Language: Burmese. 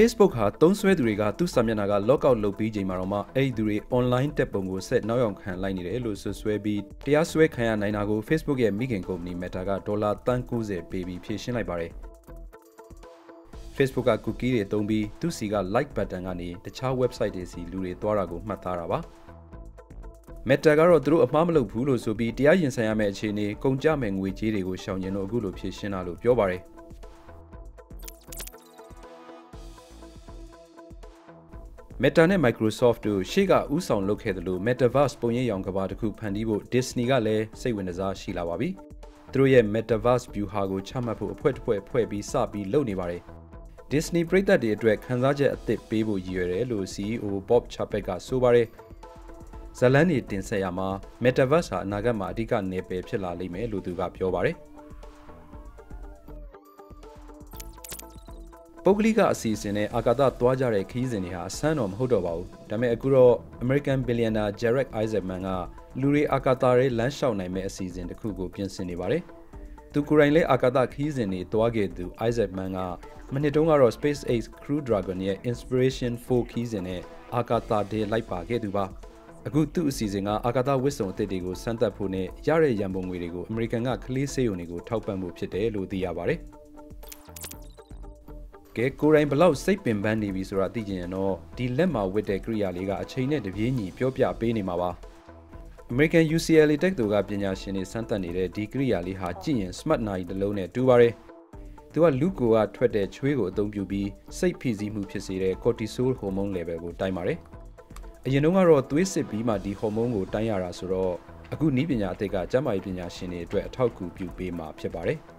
Facebook ဟာသုံးစွဲသူတွေကသူ့စာမျက်နှာက log out လုပ်ပြီးချိန်မှာတော့မှအဲ့ဒီသူတွေ online တက်ပုံကိုဆက်နောက်ရောက်ခံလိုက်နေတယ်လို့ဆွဆွဲပြီးတရားစွဲခံရနိုင်တာကို Facebook ရဲ့မိခင်ကုမ္ပဏီ Meta ကဒေါ်လာ390ပေးပြီးဖြည့်ရှင်းလိုက်ပါတယ်။ Facebook က cookie တွေသုံးပြီးသူ့စီက like button ကနေတခြား website တွေစီလူတွေသွားတာကိုမှတ်သားတာပါ။ Meta ကတော့သူတို့အမှားမလုပ်ဘူးလို့ဆိုပြီးတရားရင်ဆိုင်ရမယ့်အခြေအနေကုန်ကြမဲ့ငွေကြေးတွေကိုရှောင်ကျင်လို့အခုလိုဖြည့်ရှင်းတာလို့ပြောပါတယ်။ Meta နဲ့ Microsoft တို့ရှေ့ကဥဆောင်လုပ်ခဲ့သလို Metaverse ပုံရိပ်ရောင်ကဘာတစ်ခုဖန်တီးဖို့ Disney ကလည်းစိတ်ဝင်စားရှိလာပါပြီ။သူတို့ရဲ့ Metaverse view ဟာကိုချမှတ်ဖို့အဖွဲ့တစ်ဖွဲ့ဖွဲ့ပြီးစပြီးလုပ်နေပါတယ်။ Disney ပရိသတ်တွေအတွက်ခန်းစားချက်အသစ်ပေးဖို့ရည်ရွယ်တယ်လို့ CEO Bob Chapek ကဆိုပါတယ်။ဇလန်းနေတင်ဆက်ရမှာ Metaverse ဟာအနာဂတ်မှာအဓိကနေပယ်ဖြစ်လာလိမ့်မယ်လို့သူကပြောပါတယ်။ ပုဂ္ဂလိကအစီအစဉ်နဲ့အာကာသသွားကြတဲ့ခရီးစဉ်တွေဟာအဆန်းတော့မဟုတ်တော့ပါဘူးဒါပေမဲ့အခုတော့ American billionaire Jared Isaacman ကလူတွေအာကာသရဲလမ်းလျှောက်နိုင်မဲ့အစီအစဉ်တစ်ခုကိုပြင်ဆင်နေပါတယ်သူကိုယ်တိုင်လည်းအာကာသခရီးစဉ်တွေသွားခဲ့သူ Isaacman ကမနှစ်တုန်းကတော့ SpaceX Crew Dragon ရဲ့ Inspiration 4ခရီးစဉ်နဲ့အာကာသတွေလိုက်ပါခဲ့သူပါအခုသူ့အစီအစဉ်ကအာကာသဝစ်စုံအသစ်တွေကိုစမ်းသပ်ဖို့နဲ့ရတဲ့ရန်ပုံငွေတွေကိုအမေရိကန်ကကလေးစေးရုံတွေကိုထောက်ပံ့ဖို့ဖြစ်တယ်လို့သိရပါတယ်။ ကဲကိုယ်တိုင်ဘလောက်စိတ်ပင်ပန်းနေပြီဆိုတာသိကြရင်တော့ဒီလက်မှာဝတ်တဲ့ကိရိယာလေးကအချိန်နဲ့တပြေးညီပြောပြပေးနေမှာပါ American UCLA တက္ကသိုလ်ကပညာရှင်တွေစမ်းသပ်နေတဲ့ဒီကိရိယာလေးဟာကြည့်ရင် smart နာရီတစ်လုံးနဲ့တူပါတယ်သူကလူကိုကထွက်တဲ့ချွေးကိုအသုံးပြုပြီးစိတ်ဖိစီးမှုဖြစ်စေတဲ့ cortisol hormone level ကိုတိုင်းပါတယ်အရင်တုန်းကတော့သွေးစစ်ပြီးမှဒီဟော်မုန်းကိုတိုင်းရတာဆိုတော့အခုနီးပညာအသစ်ကကျန်းမာရေးပညာရှင်တွေအတွက်အထောက်အကူပြုပေးမှာဖြစ်ပါတယ်။